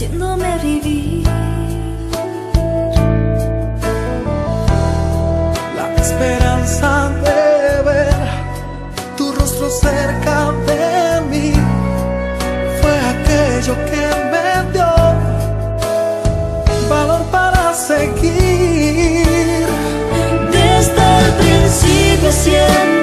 haciéndome vivir. La esperanza de ver tu rostro cerca de mí fue aquello que me dio valor para seguir. Desde el principio siempre.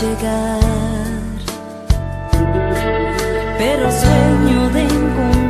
llegar, pero sueño de encontrar.